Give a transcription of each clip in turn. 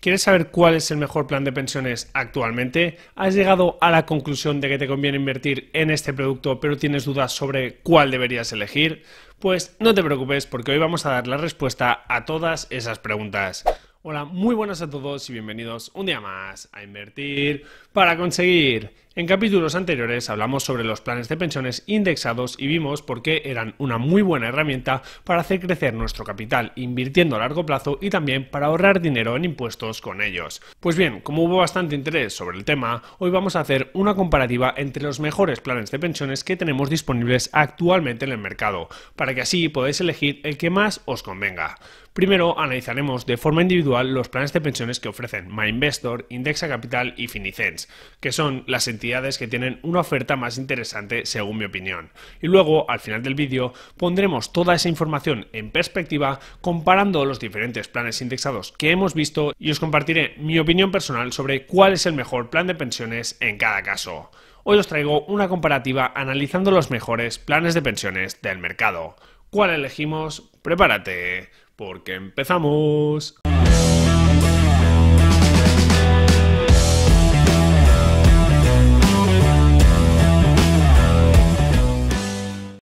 ¿Quieres saber cuál es el mejor plan de pensiones actualmente? ¿Has llegado a la conclusión de que te conviene invertir en este producto pero tienes dudas sobre cuál deberías elegir? Pues no te preocupes porque hoy vamos a dar la respuesta a todas esas preguntas. Hola, muy buenas a todos y bienvenidos un día más a Invertir para conseguir. En capítulos anteriores hablamos sobre los planes de pensiones indexados y vimos por qué eran una muy buena herramienta para hacer crecer nuestro capital invirtiendo a largo plazo y también para ahorrar dinero en impuestos con ellos. Pues bien, como hubo bastante interés sobre el tema, hoy vamos a hacer una comparativa entre los mejores planes de pensiones que tenemos disponibles actualmente en el mercado, para que así podáis elegir el que más os convenga. Primero analizaremos de forma individual los planes de pensiones que ofrecen MyInvestor, Indexa Capital y Finicens, que son las entidades que tienen una oferta más interesante según mi opinión. Y luego, al final del vídeo, pondremos toda esa información en perspectiva comparando los diferentes planes indexados que hemos visto y os compartiré mi opinión personal sobre cuál es el mejor plan de pensiones en cada caso. Hoy os traigo una comparativa analizando los mejores planes de pensiones del mercado. ¿Cuál elegimos? Prepárate porque empezamos.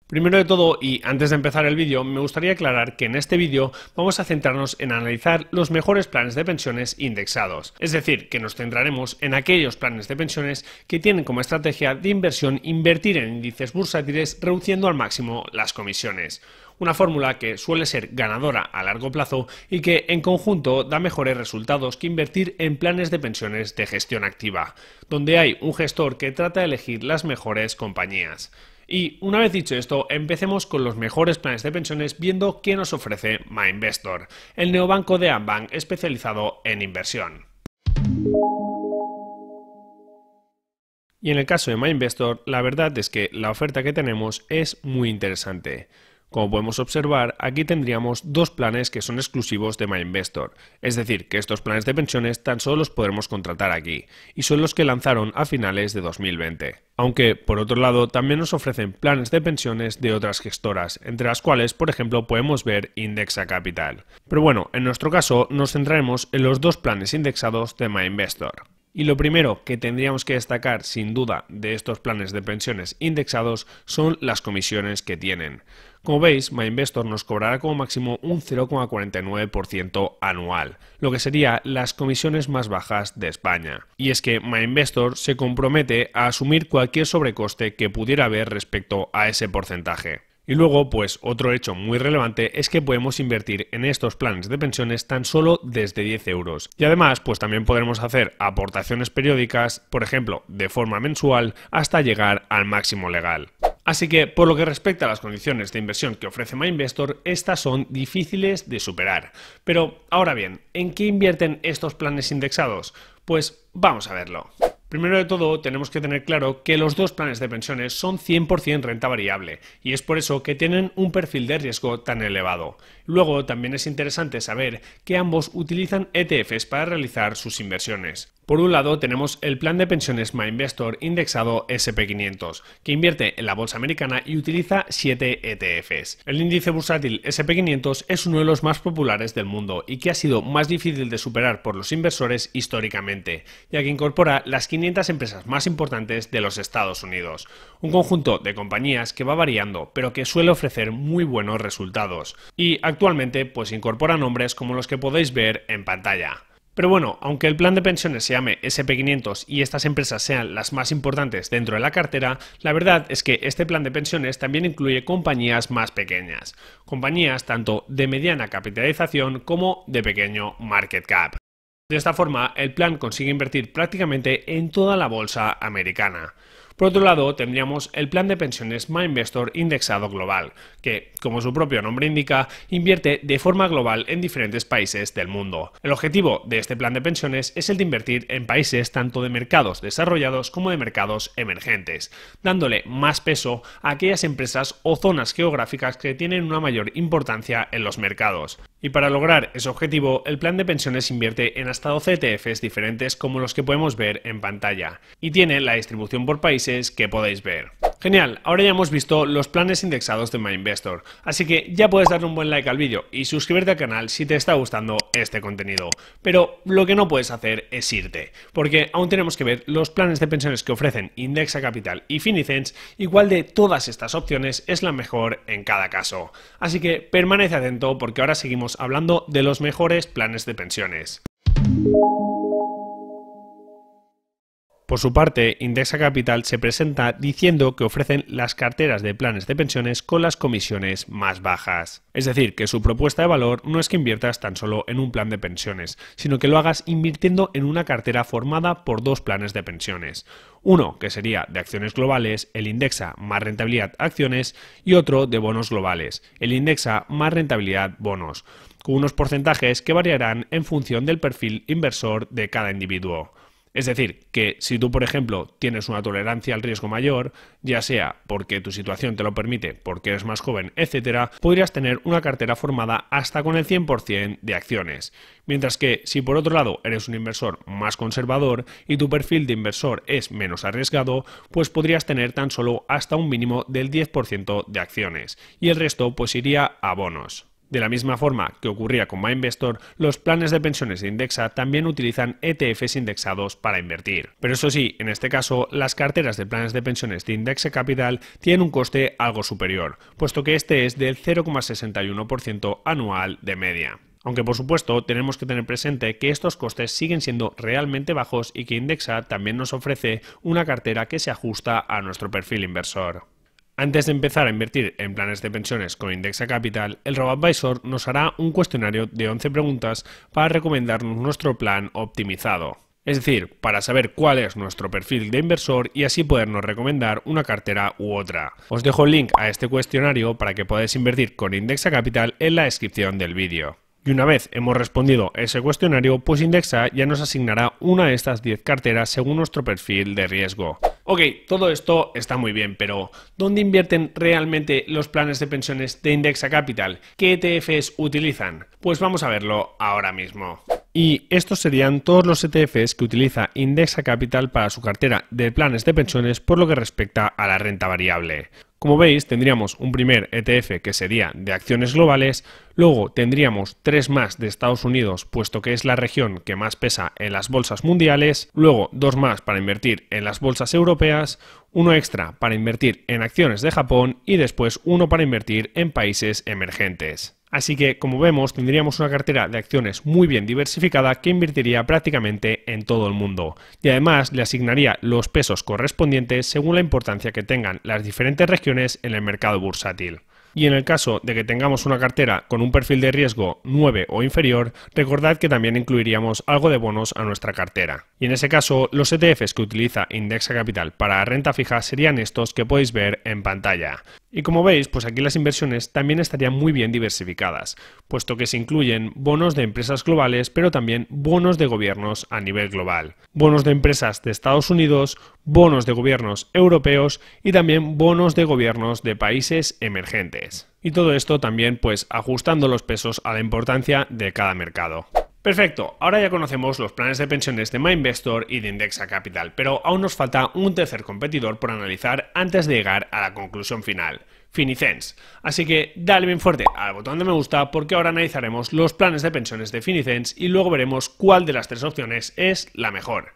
Primero de todo, y antes de empezar el vídeo, me gustaría aclarar que en este vídeo vamos a centrarnos en analizar los mejores planes de pensiones indexados, es decir, que nos centraremos en aquellos planes de pensiones que tienen como estrategia de inversión invertir en índices bursátiles reduciendo al máximo las comisiones una fórmula que suele ser ganadora a largo plazo y que en conjunto da mejores resultados que invertir en planes de pensiones de gestión activa, donde hay un gestor que trata de elegir las mejores compañías. Y una vez dicho esto, empecemos con los mejores planes de pensiones viendo qué nos ofrece MyInvestor, el neobanco de Ambank especializado en inversión. Y en el caso de MyInvestor, la verdad es que la oferta que tenemos es muy interesante. Como podemos observar, aquí tendríamos dos planes que son exclusivos de MyInvestor, es decir, que estos planes de pensiones tan solo los podremos contratar aquí, y son los que lanzaron a finales de 2020. Aunque, por otro lado, también nos ofrecen planes de pensiones de otras gestoras, entre las cuales, por ejemplo, podemos ver Indexa Capital. Pero bueno, en nuestro caso nos centraremos en los dos planes indexados de MyInvestor. Y lo primero que tendríamos que destacar sin duda de estos planes de pensiones indexados son las comisiones que tienen. Como veis, MyInvestor nos cobrará como máximo un 0,49% anual, lo que sería las comisiones más bajas de España. Y es que MyInvestor se compromete a asumir cualquier sobrecoste que pudiera haber respecto a ese porcentaje. Y luego, pues otro hecho muy relevante es que podemos invertir en estos planes de pensiones tan solo desde 10 euros. Y además, pues también podremos hacer aportaciones periódicas, por ejemplo, de forma mensual, hasta llegar al máximo legal. Así que, por lo que respecta a las condiciones de inversión que ofrece MyInvestor, estas son difíciles de superar. Pero, ahora bien, ¿en qué invierten estos planes indexados? Pues vamos a verlo. Primero de todo, tenemos que tener claro que los dos planes de pensiones son 100% renta variable y es por eso que tienen un perfil de riesgo tan elevado. Luego, también es interesante saber que ambos utilizan ETFs para realizar sus inversiones. Por un lado, tenemos el plan de pensiones MyInvestor indexado SP500, que invierte en la bolsa americana y utiliza 7 ETFs. El índice bursátil SP500 es uno de los más populares del mundo y que ha sido más difícil de superar por los inversores históricamente, ya que incorpora las 500 empresas más importantes de los Estados Unidos. Un conjunto de compañías que va variando, pero que suele ofrecer muy buenos resultados. Y actualmente, pues incorpora nombres como los que podéis ver en pantalla. Pero bueno, aunque el plan de pensiones se llame SP500 y estas empresas sean las más importantes dentro de la cartera, la verdad es que este plan de pensiones también incluye compañías más pequeñas, compañías tanto de mediana capitalización como de pequeño market cap. De esta forma, el plan consigue invertir prácticamente en toda la bolsa americana. Por otro lado, tendríamos el plan de pensiones MyInvestor indexado global, que, como su propio nombre indica, invierte de forma global en diferentes países del mundo. El objetivo de este plan de pensiones es el de invertir en países tanto de mercados desarrollados como de mercados emergentes, dándole más peso a aquellas empresas o zonas geográficas que tienen una mayor importancia en los mercados. Y para lograr ese objetivo, el plan de pensiones invierte en hasta 12 ETFs diferentes como los que podemos ver en pantalla, y tiene la distribución por países que podéis ver. Genial, ahora ya hemos visto los planes indexados de MyInvestor, así que ya puedes darle un buen like al vídeo y suscribirte al canal si te está gustando este contenido. Pero lo que no puedes hacer es irte, porque aún tenemos que ver los planes de pensiones que ofrecen Indexa Capital y Finicens y cuál de todas estas opciones es la mejor en cada caso. Así que permanece atento porque ahora seguimos hablando de los mejores planes de pensiones. Por su parte, Indexa Capital se presenta diciendo que ofrecen las carteras de planes de pensiones con las comisiones más bajas. Es decir, que su propuesta de valor no es que inviertas tan solo en un plan de pensiones, sino que lo hagas invirtiendo en una cartera formada por dos planes de pensiones. Uno, que sería de acciones globales, el Indexa más rentabilidad acciones, y otro de bonos globales, el Indexa más rentabilidad bonos, con unos porcentajes que variarán en función del perfil inversor de cada individuo. Es decir, que si tú, por ejemplo, tienes una tolerancia al riesgo mayor, ya sea porque tu situación te lo permite, porque eres más joven, etcétera, podrías tener una cartera formada hasta con el 100% de acciones. Mientras que si por otro lado eres un inversor más conservador y tu perfil de inversor es menos arriesgado, pues podrías tener tan solo hasta un mínimo del 10% de acciones y el resto pues iría a bonos. De la misma forma que ocurría con MyInvestor, los planes de pensiones de Indexa también utilizan ETFs indexados para invertir. Pero eso sí, en este caso, las carteras de planes de pensiones de Indexa Capital tienen un coste algo superior, puesto que este es del 0,61% anual de media. Aunque por supuesto tenemos que tener presente que estos costes siguen siendo realmente bajos y que Indexa también nos ofrece una cartera que se ajusta a nuestro perfil inversor. Antes de empezar a invertir en planes de pensiones con Indexa Capital, el RoboAdvisor nos hará un cuestionario de 11 preguntas para recomendarnos nuestro plan optimizado. Es decir, para saber cuál es nuestro perfil de inversor y así podernos recomendar una cartera u otra. Os dejo el link a este cuestionario para que podáis invertir con Indexa Capital en la descripción del vídeo. Y una vez hemos respondido ese cuestionario, pues Indexa ya nos asignará una de estas 10 carteras según nuestro perfil de riesgo. Ok, todo esto está muy bien, pero ¿dónde invierten realmente los planes de pensiones de Indexa Capital? ¿Qué ETFs utilizan? Pues vamos a verlo ahora mismo. Y estos serían todos los ETFs que utiliza Indexa Capital para su cartera de planes de pensiones por lo que respecta a la renta variable. Como veis, tendríamos un primer ETF que sería de acciones globales, luego tendríamos tres más de Estados Unidos, puesto que es la región que más pesa en las bolsas mundiales, luego dos más para invertir en las bolsas europeas, uno extra para invertir en acciones de Japón y después uno para invertir en países emergentes. Así que, como vemos, tendríamos una cartera de acciones muy bien diversificada que invertiría prácticamente en todo el mundo y además le asignaría los pesos correspondientes según la importancia que tengan las diferentes regiones en el mercado bursátil. Y en el caso de que tengamos una cartera con un perfil de riesgo 9 o inferior, recordad que también incluiríamos algo de bonos a nuestra cartera. Y en ese caso, los ETFs que utiliza Indexa Capital para renta fija serían estos que podéis ver en pantalla. Y como veis, pues aquí las inversiones también estarían muy bien diversificadas, puesto que se incluyen bonos de empresas globales, pero también bonos de gobiernos a nivel global, bonos de empresas de Estados Unidos, bonos de gobiernos europeos y también bonos de gobiernos de países emergentes. Y todo esto también pues ajustando los pesos a la importancia de cada mercado. Perfecto, ahora ya conocemos los planes de pensiones de MyInvestor y de Indexa Capital, pero aún nos falta un tercer competidor por analizar antes de llegar a la conclusión final. Finicens. Así que dale bien fuerte al botón de me gusta porque ahora analizaremos los planes de pensiones de Finicens y luego veremos cuál de las tres opciones es la mejor.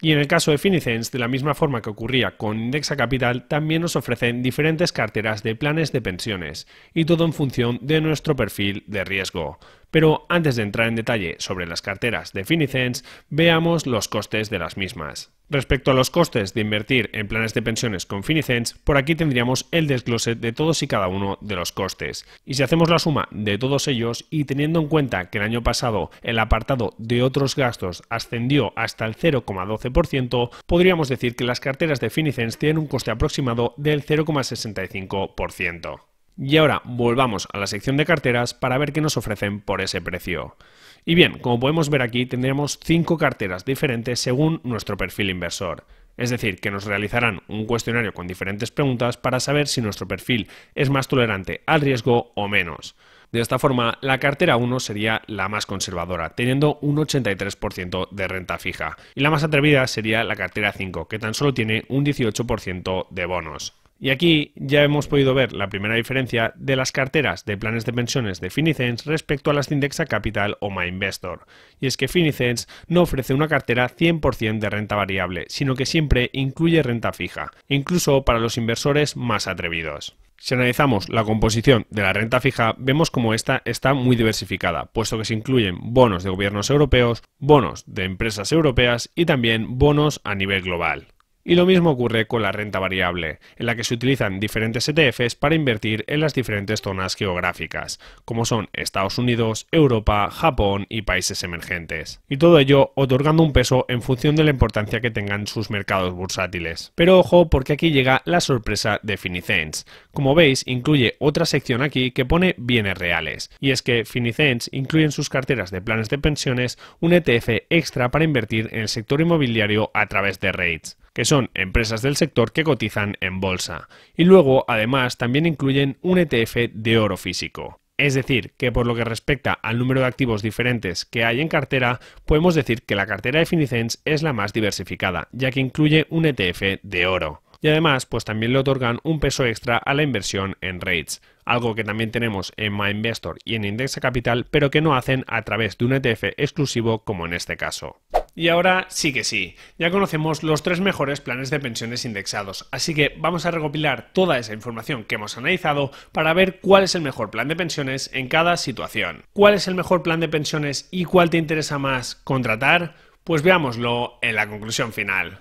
Y en el caso de Finicens, de la misma forma que ocurría con Indexa Capital, también nos ofrecen diferentes carteras de planes de pensiones, y todo en función de nuestro perfil de riesgo. Pero antes de entrar en detalle sobre las carteras de Finicens, veamos los costes de las mismas. Respecto a los costes de invertir en planes de pensiones con Finicens, por aquí tendríamos el desglose de todos y cada uno de los costes. Y si hacemos la suma de todos ellos y teniendo en cuenta que el año pasado el apartado de otros gastos ascendió hasta el 0,12%, podríamos decir que las carteras de Finicens tienen un coste aproximado del 0,65%. Y ahora volvamos a la sección de carteras para ver qué nos ofrecen por ese precio. Y bien, como podemos ver aquí, tendremos cinco carteras diferentes según nuestro perfil inversor. Es decir, que nos realizarán un cuestionario con diferentes preguntas para saber si nuestro perfil es más tolerante al riesgo o menos. De esta forma, la cartera 1 sería la más conservadora, teniendo un 83% de renta fija, y la más atrevida sería la cartera 5, que tan solo tiene un 18% de bonos. Y aquí ya hemos podido ver la primera diferencia de las carteras de planes de pensiones de Finicens respecto a las de Indexa Capital o MyInvestor. Y es que Finicens no ofrece una cartera 100% de renta variable, sino que siempre incluye renta fija, incluso para los inversores más atrevidos. Si analizamos la composición de la renta fija, vemos como esta está muy diversificada, puesto que se incluyen bonos de gobiernos europeos, bonos de empresas europeas y también bonos a nivel global. Y lo mismo ocurre con la renta variable, en la que se utilizan diferentes ETFs para invertir en las diferentes zonas geográficas, como son Estados Unidos, Europa, Japón y países emergentes. Y todo ello otorgando un peso en función de la importancia que tengan sus mercados bursátiles. Pero ojo porque aquí llega la sorpresa de Finicens. Como veis, incluye otra sección aquí que pone bienes reales. Y es que Finicens incluye en sus carteras de planes de pensiones un ETF extra para invertir en el sector inmobiliario a través de REITs que son empresas del sector que cotizan en bolsa. Y luego, además, también incluyen un ETF de oro físico. Es decir, que por lo que respecta al número de activos diferentes que hay en cartera, podemos decir que la cartera de Finicens es la más diversificada, ya que incluye un ETF de oro. Y además, pues también le otorgan un peso extra a la inversión en rates, algo que también tenemos en MyInvestor y en Indexa Capital, pero que no hacen a través de un ETF exclusivo como en este caso. Y ahora sí que sí, ya conocemos los tres mejores planes de pensiones indexados, así que vamos a recopilar toda esa información que hemos analizado para ver cuál es el mejor plan de pensiones en cada situación. ¿Cuál es el mejor plan de pensiones y cuál te interesa más contratar? Pues veámoslo en la conclusión final.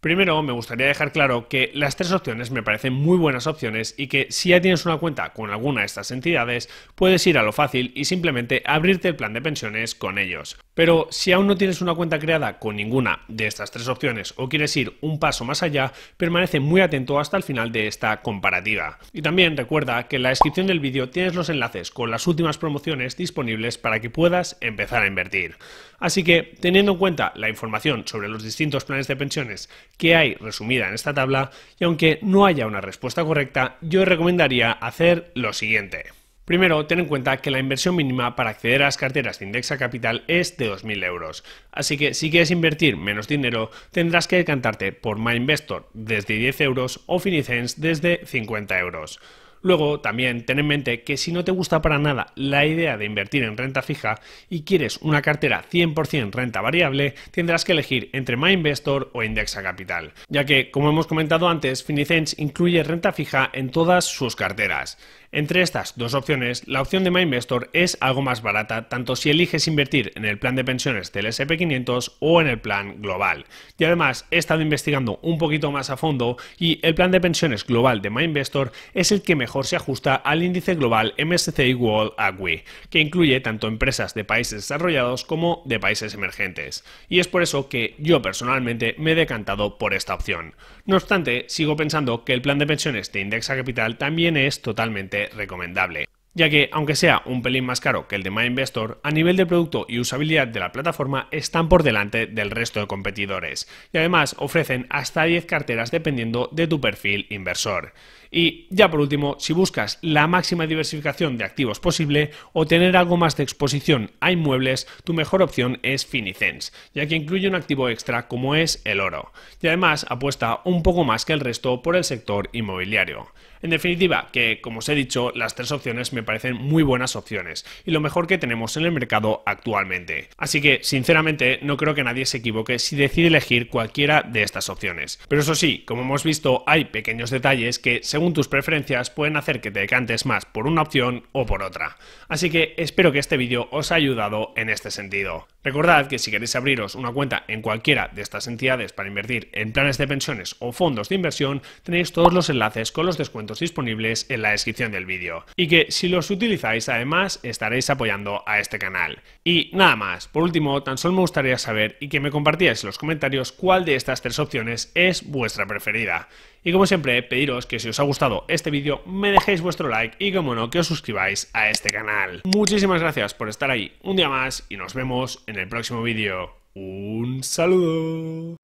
Primero, me gustaría dejar claro que las tres opciones me parecen muy buenas opciones y que si ya tienes una cuenta con alguna de estas entidades, puedes ir a lo fácil y simplemente abrirte el plan de pensiones con ellos. Pero si aún no tienes una cuenta creada con ninguna de estas tres opciones o quieres ir un paso más allá, permanece muy atento hasta el final de esta comparativa. Y también recuerda que en la descripción del vídeo tienes los enlaces con las últimas promociones disponibles para que puedas empezar a invertir. Así que, teniendo en cuenta la información sobre los distintos planes de pensiones que hay resumida en esta tabla, y aunque no haya una respuesta correcta, yo recomendaría hacer lo siguiente. Primero, ten en cuenta que la inversión mínima para acceder a las carteras de Indexa Capital es de 2.000 euros. Así que si quieres invertir menos dinero, tendrás que decantarte por MyInvestor desde 10 euros o Finicens desde 50 euros. Luego, también ten en mente que si no te gusta para nada la idea de invertir en renta fija y quieres una cartera 100% renta variable, tendrás que elegir entre MyInvestor o Indexa Capital, ya que, como hemos comentado antes, Finicens incluye renta fija en todas sus carteras. Entre estas dos opciones, la opción de MyInvestor es algo más barata tanto si eliges invertir en el plan de pensiones del SP500 o en el plan global. Y además he estado investigando un poquito más a fondo y el plan de pensiones global de MyInvestor es el que mejor se ajusta al índice global MSCI World AGWI, que incluye tanto empresas de países desarrollados como de países emergentes. Y es por eso que yo personalmente me he decantado por esta opción. No obstante, sigo pensando que el plan de pensiones de Indexa Capital también es totalmente recomendable ya que, aunque sea un pelín más caro que el de MyInvestor, a nivel de producto y usabilidad de la plataforma están por delante del resto de competidores, y además ofrecen hasta 10 carteras dependiendo de tu perfil inversor. Y ya por último, si buscas la máxima diversificación de activos posible o tener algo más de exposición a inmuebles, tu mejor opción es Finicens, ya que incluye un activo extra como es el oro, y además apuesta un poco más que el resto por el sector inmobiliario. En definitiva, que como os he dicho, las tres opciones me parecen muy buenas opciones y lo mejor que tenemos en el mercado actualmente. Así que, sinceramente, no creo que nadie se equivoque si decide elegir cualquiera de estas opciones. Pero eso sí, como hemos visto, hay pequeños detalles que, según tus preferencias, pueden hacer que te decantes más por una opción o por otra. Así que espero que este vídeo os haya ayudado en este sentido. Recordad que si queréis abriros una cuenta en cualquiera de estas entidades para invertir en planes de pensiones o fondos de inversión, tenéis todos los enlaces con los descuentos disponibles en la descripción del vídeo. Y que si los utilizáis además estaréis apoyando a este canal. Y nada más, por último, tan solo me gustaría saber y que me compartíais en los comentarios cuál de estas tres opciones es vuestra preferida. Y como siempre, pediros que si os ha gustado este vídeo me dejéis vuestro like y como no, que os suscribáis a este canal. Muchísimas gracias por estar ahí un día más y nos vemos en el próximo vídeo. Un saludo.